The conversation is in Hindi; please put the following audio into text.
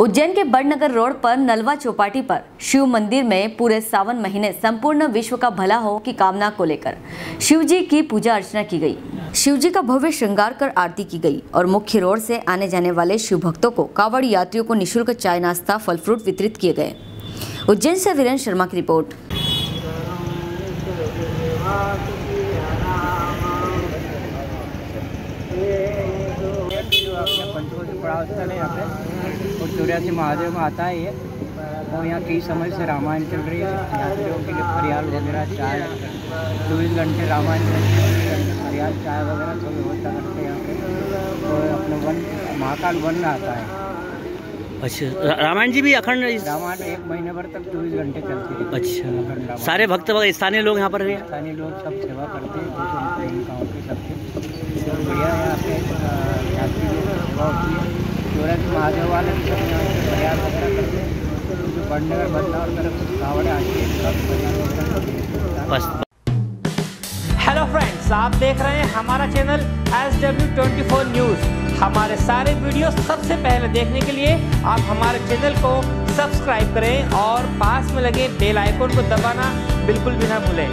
उज्जैन के बड़नगर रोड पर नलवा चौपाटी पर शिव मंदिर में पूरे सावन महीने संपूर्ण विश्व का भला हो की कामना को लेकर शिव जी की पूजा अर्चना की गई। शिव जी का भव्य श्रृंगार कर आरती की गई और मुख्य रोड से आने जाने वाले शिव भक्तों को कावड़ यात्रियों को निशुल्क चाय नाश्ता फल फ्रूट वितरित किए गए। उज्जैन से वीरेंद्र शर्मा की रिपोर्ट। पड़ाव स्थल है यहाँ पे। और चौरासी महादेव में आता है ये। और यहाँ कई समय से रामायण चल रही है। यात्रियों के लिए फरियाल वगैरह चाय चौबीस घंटे रामायण है। फरियाल चाय वगैरह सब व्यवस्था करते हैं यहाँ पे। और अपने वन महाकाल वन में आता है। अच्छा रामायण जी भी अखंड इस- रामायण एक महीने भर तक चौबीस घंटे चलती है। अच्छा। सारे भक्त स्थानीय लोग यहाँ पर हैं? स्थानीय लोग सब सेवा करते हैं। गाँव के सबके बहुत बढ़िया है यहाँ पे अ, यात्री लोग की सेवा होती है चौरासी महादेव वाले भी सब यहाँ पे प्रयास वगैरह करते हैं। जो बड़नगर बदलाव तरफ़ से कावड़े आती है सब प्रयास वगैरह करते हैं हेलो फ्रेंड्स आप देख रहे हैं हमारा channel S W twenty four news हमारे सारे वीडियो सबसे पहले देखने के लिए आप हमारे चैनल को सब्सक्राइब करें और पास में लगे बेल आइकन को दबाना बिल्कुल भी ना भूलें।